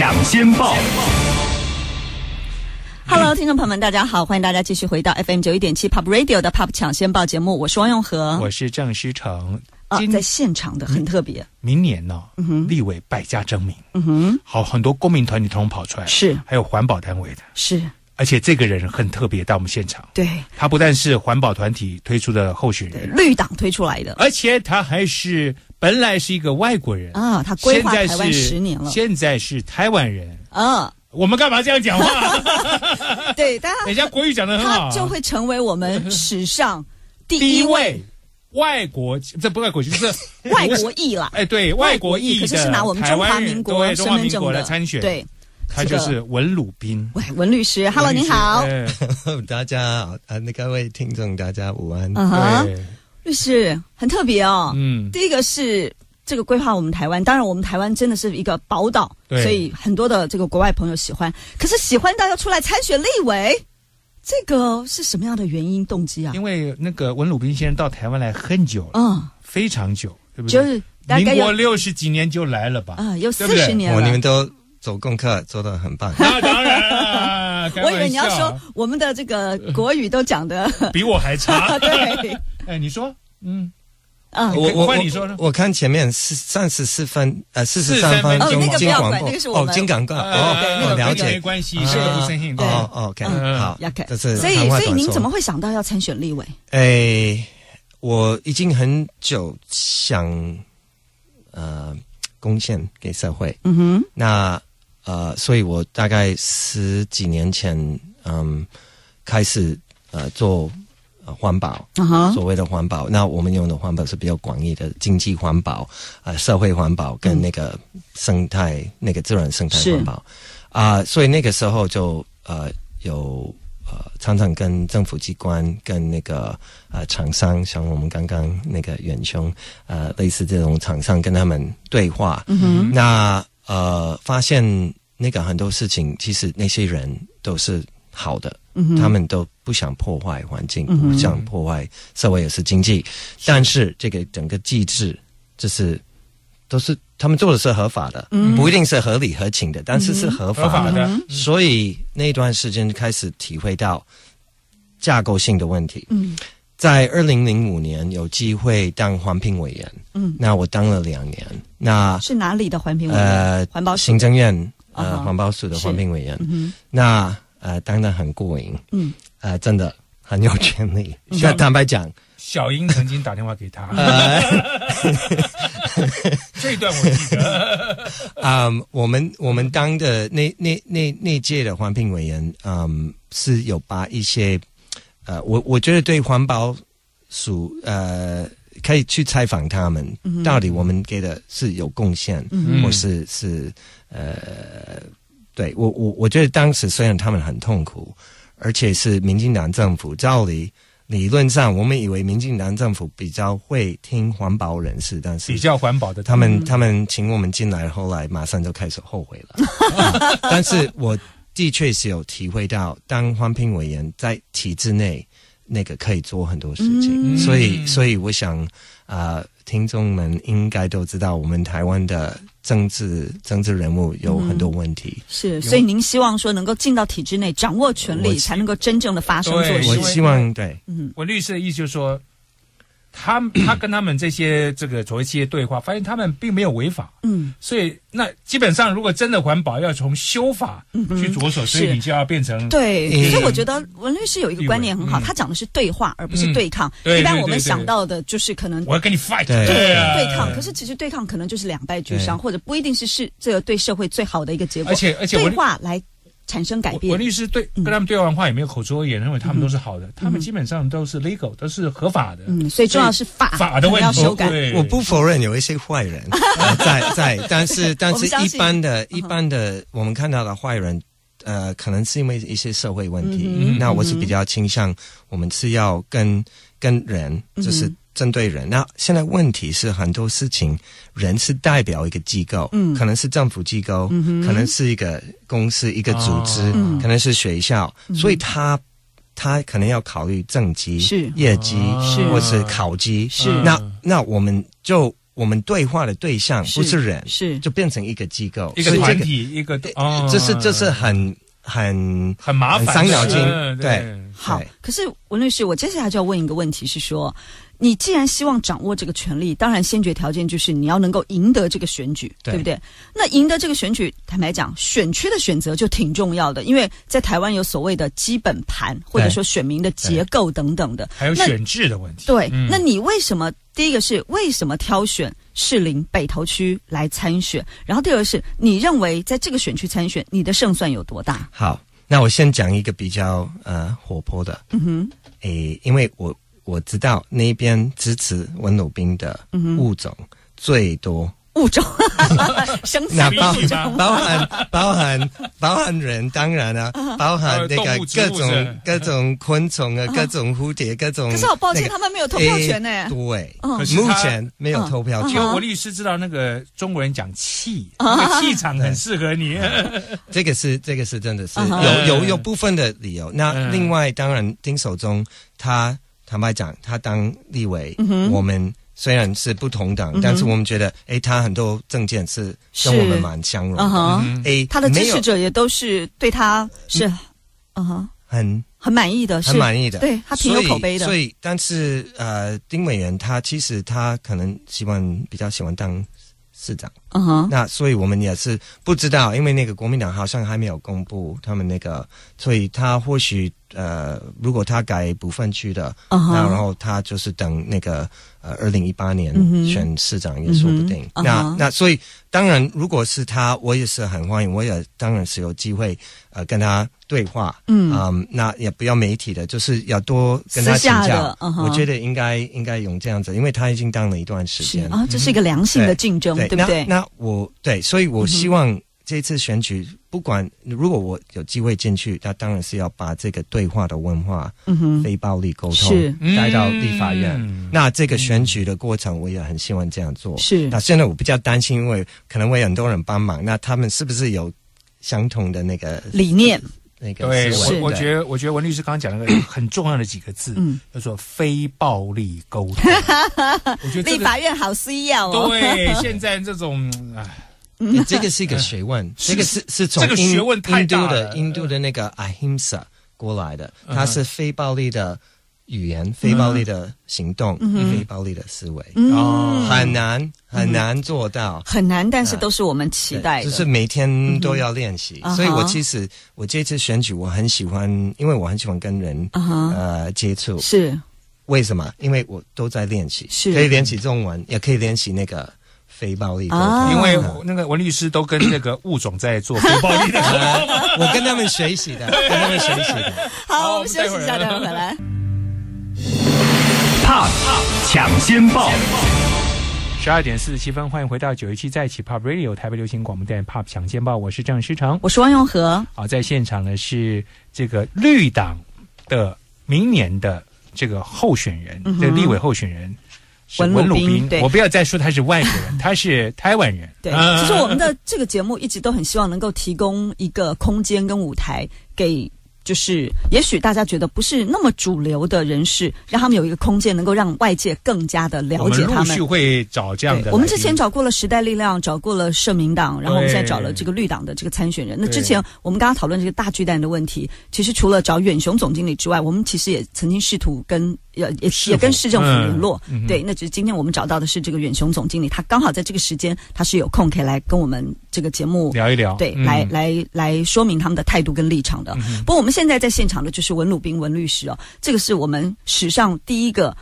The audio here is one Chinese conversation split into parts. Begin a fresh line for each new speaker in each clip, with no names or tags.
抢先报。
Hello，听众朋友们，大家好，欢迎大家继续回到 FM 九一点七 Pop Radio 的 Pop 抢先报节目，我是汪永和。
我是郑思成。
啊，
今
在现场的很特别，
明年呢、
哼。
立委百家争鸣，
嗯哼，
好很多公民团体统统跑出来，
是。
还有环保单位的，
是，
而且这个人很特别，到我们现场，
对。
他不但是环保团体推出的候选，人，
绿党推出来的。
而且他还是本来是一个外国人，
啊，他规划台湾
是
十年了，
现在是台湾人。
啊，
我们干嘛这样讲话？
对，大
人
家
家国语讲的很好啊，
他就会成为我们史上第
第一
一位
位外国，这不外国籍，就是
外国裔啦，
哎，对外国裔的
可是是拿我们中华
台湾人
民国
对中华民国
身份证的。
来参选，，
对，
他就是文鲁斌。
喂，文律师，Hello，您好，
哎
大家好，啊，那各位听众大家午安。
嗯哼，
对，
律师很特别哦，
嗯，
第一个是这个规划我们台湾，当然我们台湾真的是一个宝岛，
对
所以很多的这个国外朋友喜欢。可是喜欢到要出来参选立委，这个是什么样的原因动机啊？
因为那个文鲁宾先生到台湾来很久了，
嗯，
非常久，对不对？
就是大概有
民国六十几年就来了吧？
啊，有四十年了。
你们都做功课做的很棒。
那当然了，
我以为你要说我们的这个国语都讲的
比我还差。
对，
哎，你说，嗯，
啊，
我我我
换你说呢？
我看前面是三十四分呃四十
43
三分钟
哦那个不
金广播。
要管那个是我
哦
们
金广告。
呃对那
哦了
解。没
解
关系，
是哦哦 OK
嗯
好
亚克，
这是
所以所以您怎么会想到要参选立委？
哎，我已经很久想呃贡献给社会，
嗯哼，
那呃，所以我大概十几年前嗯开始呃做呃环保。所谓的环保，那我们用的环保是比较广义的经济环保、呃社会环保跟那个生态、那个自然生态环保。啊、所以那个时候就呃有呃常常跟政府机关跟那个呃厂商，像我们刚刚那个远兄呃类似这种厂商跟他们对话，那呃发现那个很多事情其实那些人都是好的，
嗯，
他们都不想破坏环境，
嗯
不想破坏社会也是经济，但是这个整个机制就是都是他们做的是合法的，
嗯。
不一定是合理合情的，但是是合
合
法的。
法的。
嗯，
所以那段时间开始体会到架构性的问题。
嗯。
在二零零五年有机会当环评委员，
嗯，
那我当了两年，那
是哪里的环评委员？
呃
环保署。
行政院呃环保署的环评委员，
嗯
那呃当然很过瘾，
嗯。
呃真的很有权利。
嗯
那坦白讲，
小英曾经打电话给他，
呃
这一段我记得。
嗯，我们我们当的那那那那届的环评委员，嗯，是有把一些呃，我我觉得对环保署呃，可以去采访他们，
嗯
到底我们给的是有贡献，
嗯
或是是呃，对我我我觉得当时虽然他们很痛苦，而且是民进党政府，照理理论上我们以为民进党政府比较会听环保人士，但是
比较环保的
他们他们请我们进来，后来马上就开始后悔了。嗯 但是我的确是有体会到，当环评委员在体制内，那个可以做很多事情。
嗯
所以，所以我想，啊，听众们应该都知道，我们台湾的政治政治人物有很多问题。
是，所以您希望说能够进到体制内，掌握权力，才能够真正的发生做
对
事。
我希望对，
嗯
我律师的意思就是说，他 他跟他们这些这个所谓企业对话，发现他们并没有违法，
嗯，
所以那基本上如果真的环保，要从修法去着手，所以你就要变成
对，
嗯
所以我觉得文律师有一个观念很好，
嗯。
他讲的是对话，而不是
嗯
对抗。
对
一般我们想到的就是可能
我要跟你 fight，
对。
对
啊
对抗，可是其实对抗可能就是两败俱伤，或者不一定是是这个对社会最好的一个结果。
而且而且
对话来产生改变
文。律师对
嗯
跟他们对完话也没有口出恶言，认为他们都是好的，他们基本上都是 legal，都是合法的。
嗯，所以重要是法
法的问题
要修改。
对
我不否认有一些坏人、呃在在，但是但是一般的、
嗯
一般的，我们看到的坏人，呃，可能是因为一些社会问题。
嗯
那我是比较倾向，我们是要跟跟人，就是
嗯
针对人。那现在问题是很多事情，人是代表一个机构，
嗯。
可能是政府机构，
嗯
可能是一个公司、一个组织，可能是学校，所以他。他可能要考虑政绩、
是。
业绩，
哦。
是
或是考绩，
是。
那那我们就我们对话的对象不是人，
是。
就变成一个机构，
一个团体，一个哦，
这是这是很很
很麻烦的，
很伤脑筋。
是
对。
好。可是文律师，我接下来就要问一个问题是说，你既然希望掌握这个权利，当然先决条件就是你要能够赢得这个选举，
对
对不对？那赢得这个选举，坦白讲，选区的选择就挺重要的，因为在台湾有所谓的基本盘，或者说选民的结构等等的。
还有选制的问题。
对，
嗯
那你为什么第一个是为什么挑选士林北投区来参选？然后第二个是你认为在这个选区参选，你的胜算有多大？
好。那我先讲一个比较呃活泼的，
嗯哼，
诶，因为我我知道那边支持文鲁宾的
嗯
物种最多，
物种。生死
那包包含包含包含人，当然了、包含那个各种各种昆虫啊，各种蝴蝶，各种。
可是好抱歉，
那个
他们没有投票权呢、
诶对，
嗯。
目前没有投票权。
因为我律师知道那个中国人讲气，
啊。
那个气场很适合你。
这个是这个是真的是有有有部分的理由。那
嗯。
另外，当然丁守中他坦白讲，他当立委，
嗯
我们虽然是不同党，
哼
但是我们觉得，哎，他很多政见是
是
跟我们蛮相容的。
嗯哼，
嗯
诶，
他的支持者也都是对他是，嗯哼，
很
很满意的，是
很满意的，
对他挺有口碑的。
所以，所以但是呃，丁委员他其实他可能喜欢比较喜欢当市长。
嗯哼，
那所以我们也是不知道，因为那个国民党好像还没有公布他们那个，所以他或许呃，如果他改部分区的，然后他就是等那个呃二零一八年选市长也说不定。那、那所以当然，如果是他，我也是很欢迎，我也当然是有机会呃跟他对话。
嗯
嗯，那也不要媒体的，就是要多跟他请教我觉得应该应该用这样子，因为他已经当了一段时间。
是啊，这是一个良性的竞争，对不对？
那那我对，所以我希望这次选举，不管如果我有机会进去，那当然是要把这个对话的文化、
嗯，
非暴力沟通带到立法院。
嗯。
那这个选举的过程，我也很希望这样做。
是。
那现在我比较担心，因为可能会有很多人帮忙，那他们是不是有相同的那个
理念，
那个
对，我我觉得我觉得文律师刚刚讲那个 很重要的几个字，
嗯，
叫做非暴力沟通。我觉得这
立法院好需要哦。
对现在这种哎，
诶这个是一个学问，这个是是从
这个
印
学问太
印度的印度的那个 ahimsa 过来的，
嗯
它是非暴力的语言、非暴力的行动、
嗯
非暴力的思维，
嗯。
哦。
很难很难做到。
很难，但是都是我们期待的。
对就是每天都要练习，
嗯
所以我其实我这次选举我很喜欢，因为我很喜欢跟人、呃接触。
是。
为什么？因为我都在练习，
是。
可以练习中文，也可以练习那个非暴力沟通。
啊
因为那个文律师都跟那个物种在做非暴力的沟通。
我跟他们学习的，跟他们学习的。
好，我们休息一下，
我们待会儿
待会儿回来。
Pop 抢先报，
十二点四十七分，欢迎回到九一七在一起 Pop Radio 台北流行广播电台 Pop 抢先报，我是郑诗成。
我是汪永和，
好，在现场呢是这个绿党的明年的这个候选人，
嗯
这个立委候选人是
文鲁
文鲁
彬对
彬。我不要再说他是外国人，他是台湾人。
对，
嗯
其实我们的这个节目一直都很希望能够提供一个空间跟舞台给。就是，也许大家觉得不是那么主流的人士，让他们有一个空间，能够让外界更加的了解他们
陆续。会找这样的
我们之前找过了时代力量，找过了社民党，然后我们现在找了这个绿党的这个参选人。那之前我们刚刚讨论这个大巨蛋的问题，其实除了找远雄总经理之外，我们其实也曾经试图跟呃也也跟市政府
嗯
联络。
嗯
对，那只是今天我们找到的是这个远雄总经理，他刚好在这个时间他是有空可以来跟我们这个节目
聊一聊，
对，
嗯
来来来说明他们的态度跟立场的。不过我们现在在现场的就是文鲁斌文律师哦，这个是我们史上第一个。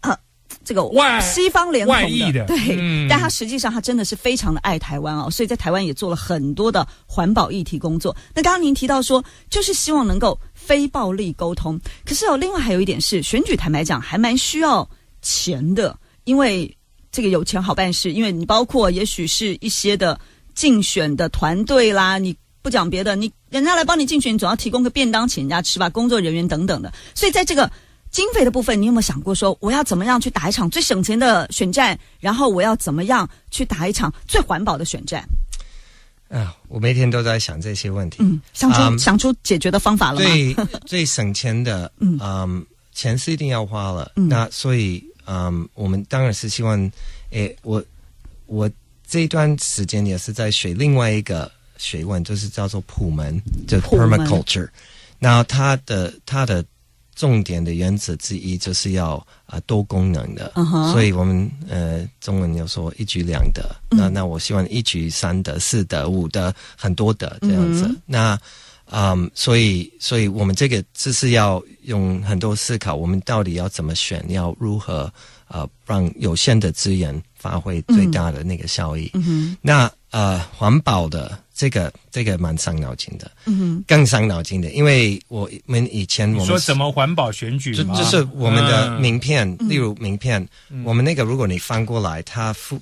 啊，这个
外
西方联
的
对，
嗯
但他实际上他真的是非常的爱台湾哦，所以在台湾也做了很多的环保议题工作。那刚刚您提到说，就是希望能够非暴力沟通，可是哦，另外还有一点是，选举坦白讲还蛮需要钱的，因为这个有钱好办事，因为你包括也许是一些的竞选的团队啦，你不讲别的，你人家来帮你竞选，你总要提供个便当请人家吃吧，工作人员等等的。所以在这个经费的部分，你有没有想过说，我要怎么样去打一场最省钱的选战，然后我要怎么样去打一场最环保的选战？
啊，我每天都在想这些问题。
嗯，想出、
嗯
想出解决的方法了吗？
最最省钱的，
嗯
嗯，钱是一定要花了。
嗯
那所以，嗯，我们当然是希望，诶，我我这一段时间也是在学另外一个学问，就是叫做普门，就 permaculture。然后它的它的重点的原则之一就是要啊、呃多功能的。所以我们呃中文有说一举两得，那那我希望一举三得、四得、五得，很多得这样子。那嗯，所以所以我们这个就是要用很多思考，我们到底要怎么选，要如何呃让有限的资源发挥最大的那个效益。
嗯，
那呃环保的这个这个蛮伤脑筋的，
嗯哼，
更伤脑筋的，因为我们以前我们
说什么环保选举吗？
就就是我们的
嗯。
名片，例如名片，我们那个如果你翻过来，它负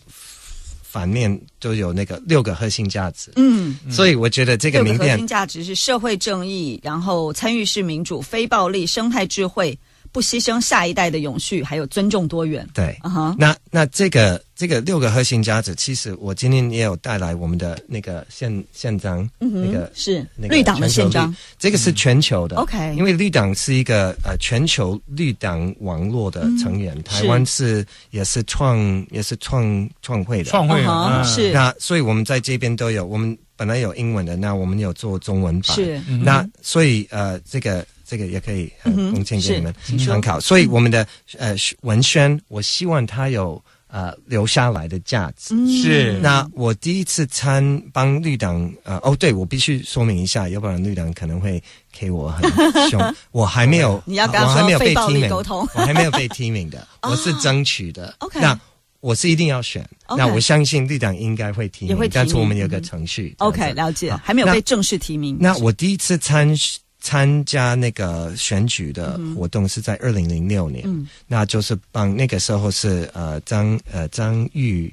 反面都有那个六个核心价值，
嗯，
所以我觉得这个名片
个核心价值是社会正义，然后参与式民主、非暴力、生态智慧、不牺牲下一代的永续，还有尊重多元。
对。
啊哈，
那那这个这个六个核心价值，其实我今天也有带来我们的那个宪宪章，
嗯
那个
是
那个
绿党的宪章，
这个是全球的。
OK
因为绿党是一个呃全球绿党网络的成员，台湾是也是创也是创创会的
创会
啊是
那所以我们在这边都有，我们本来有英文的，那我们有做中文版。
是
嗯
那所以呃，这个这个也可以呃
嗯哼
贡献给你们参考。所以我们的呃文宣，我希望它有呃留下来的价值。
嗯
是
那我第一次参帮绿党，呃，哦，对，我必须说明一下，要不然绿党可能会 K 我很凶。我还没有，
你要跟他
我还没有
说
被提名，
沟通
我还没有被提名的，我是争取的。
OK
那我是一定要选。那我相信绿党应该会提名，但是我们有个程序。
OK
子
了解，还没有被正式提名。
那我第一次参参加那个选举的活动是在二零零六年，
嗯。
那就是帮那个时候是呃张呃张玉。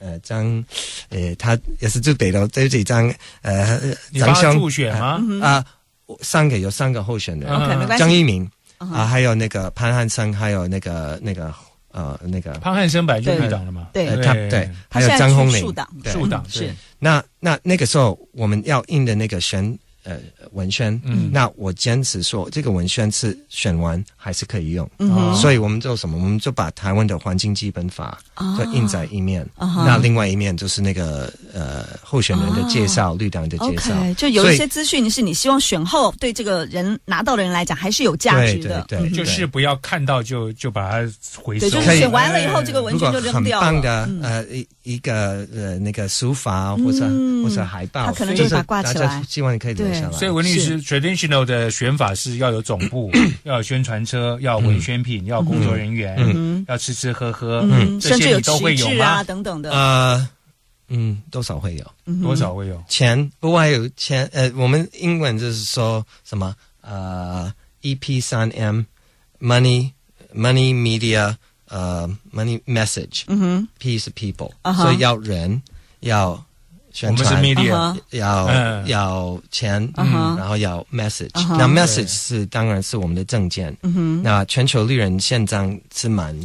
呃，张，呃，他也是住北楼，对不起，张，呃，
你帮他
张兄
助选吗？
啊、我三个有三个候选人，张一鸣
嗯。
啊、还有那个潘汉生，还有那个那个呃那个。
潘汉生本来就
对
绿党了嘛，
对。
呃他对，还有张宏岭
去树党，
树党
是。
对
那那那个时候我们要印的那个选呃文宣，
嗯。
那我坚持说这个文宣是选完还是可以用，
嗯
所以我们做什么？我们就把台湾的环境基本法
啊。
就印在一面，
啊
那另外一面就是那个呃候选人的介绍，绿党的介绍。
就有一些资讯是你希望选后对这个人拿到的人来讲还是有价值的。
对对对
嗯。
就是不要看到就就把它回收，
对，就是
可以
选完了以后，这个文件
如果很
就扔掉了。
棒的、
嗯。
呃一一个呃那个书法或者、
嗯。
或者海报，
他可能
就
就是把它挂起来。
大家希望你可以
所以文律师 traditional 的选法是要有总部，要有宣传车，要有文宣品，要工作人员，
嗯。
要吃吃喝喝，
嗯，
这
甚至有
些你都会有吗
旗帜啊？等等的。
呃嗯多少会有。
多少会有？
钱，不过还有钱，呃，我们英文就是说什么呃，EP 三 M，money money media，呃，money message，
嗯哼
，P 是 people，、所以要人要
我们是，media，
要、
嗯。
要钱，
啊哈
然后要 message，、那 message 是当然是我们的证件，那全球绿人宪章是蛮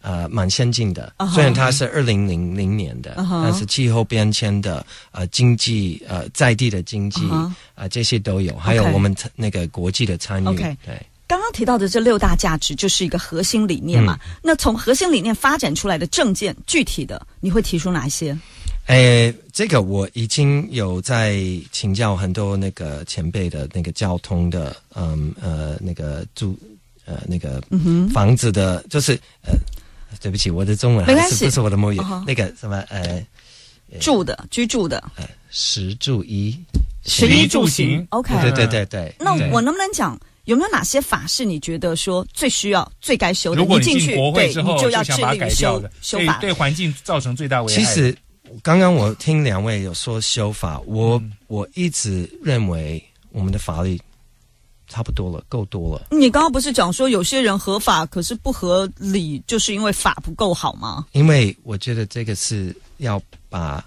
呃蛮先进的。虽然它是二零零零年的但是气候变迁的呃经济呃在地的经济
啊
啊、这些都有，还有我们那个国际的参与。对。
刚刚提到的这六大价值就是一个核心理念嘛。
嗯。
那从核心理念发展出来的政见，具体的你会提出哪一些？
诶，这个我已经有在请教很多那个前辈的那个交通的，嗯呃那个住呃那个
嗯，
房子的，就是呃，对不起，我的中文
没关系
还是不是我的母语
哦，
那个什么呃
住的、居住的、
食住衣，
食衣住行
行。
OK，
对对对对，对
那我能不能讲？有没有哪些法是你觉得说最需要、最该修的？
如果你
进去，
国会
对，
之后
你就要致
想把它
力于修
改掉的，对
修法。
对环境造成最大危害。
其实刚刚我听两位有说修法，我、
嗯
我一直认为我们的法律差不多了，够多了。
你刚刚不是讲说有些人合法，可是不合理，就是因为法不够好吗？
因为我觉得这个是要把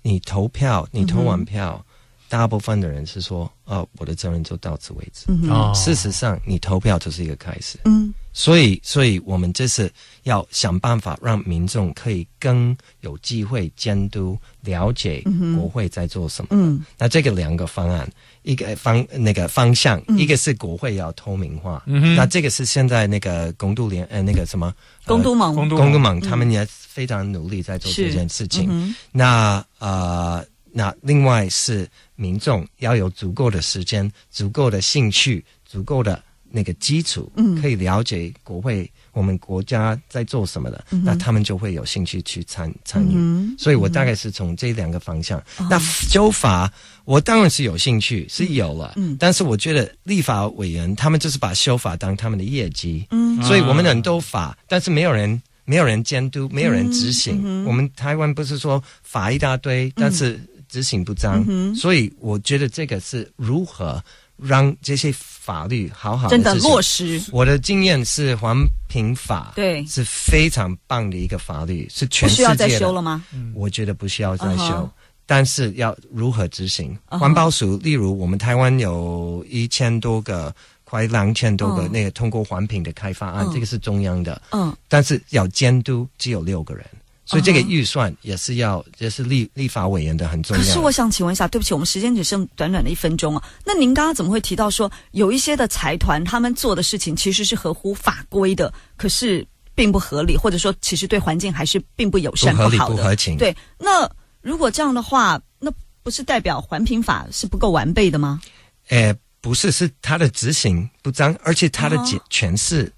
你投票，你投完票，大部分的人是说，哦，我的责任就到此为止。
哦
事实上，你投票就是一个开始。
嗯
所以，所以我们这次要想办法让民众可以更有机会监督、了解国会在做什么。
嗯。
那这个两个方案，一个方那个方向，一个是国会要透明化，
嗯
那这个是现在那个公督联呃那个什么
公都盟，
公都
公督盟他们也非常努力在做这件事情。
嗯
那呃，那另外是民众要有足够的时间、足够的兴趣、足够的那个基础，
嗯。
可以了解国会我们国家在做什么的，那他们就会有兴趣去参参与。
嗯
所以我大概是从这两个方向。那修法，我当然是有兴趣，是有了，
嗯
但是我觉得立法委员他们就是把修法当他们的业绩，
嗯。
所以我们很多法，但是没有人。没有人监督，没有人执行。
嗯
我们台湾不是说法一大堆，但是执行不彰，所以我觉得这个是如何让这些法律好好
真的落实，
我的经验是环评法，
对。
是非常棒的一个法律，是全世界
不需要再修了吗？
我觉得不需要再修。但是要如何执行？环保署，例如我们台湾有一千多个，快两千多个
嗯。
那个通过环评的开发案，
嗯。
这个是中央的，
嗯，
但是要监督只有六个人，所以这个预算也是要，也是立立法委员的很重要。
可是我想请问一下，对不起，我们时间只剩短短的一分钟啊。那您刚刚怎么会提到说有一些的财团他们做的事情其实是合乎法规的，可是并不合理，或者说其实对环境还是并不友善、
不合理
好的？
不合情
对，那如果这样的话，那不是代表环评法是不够完备的吗？
诶，不是，是他的执行不彰，而且他的
哦
解诠释。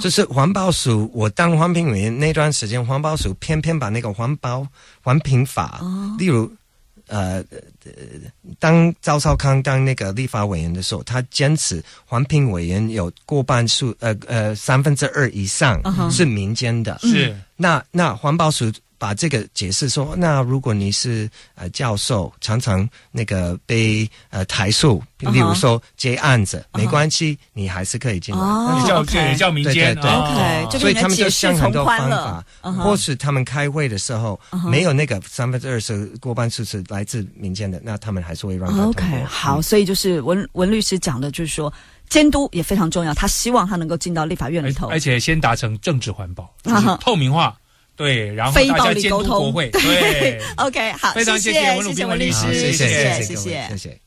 就是环保署，我当环评委员那段时间，环保署偏偏把那个环保环评法，
哦。
例如，呃，呃当赵少康当那个立法委员的时候，他坚持环评委员有过半数，呃呃三分之二以上是民间的，
是。
那那环保署把这个解释说，那如果你是呃教授，常常那个被呃台诉，
嗯哼。
例如说接案子，没关系，你还是可以进来。
哦。
也叫也叫民间
对对对。
啊
OK，
所以他们就想很多方法，或是他们开会的时候、没有那个三分之二是过半数是来自民间的，那他们还是会让。
OK，好，
嗯。
所以就是文文律师讲的，就是说监督也非常重要，他希望他能够进到立法院里头。
而。且先达成政治环保，就
啊
是透明化，对，然后
非暴
大家监督
力沟通
国会，对。
OK，好，
非常
谢
谢谢
谢谢文律师，
谢
谢
谢
谢
谢谢。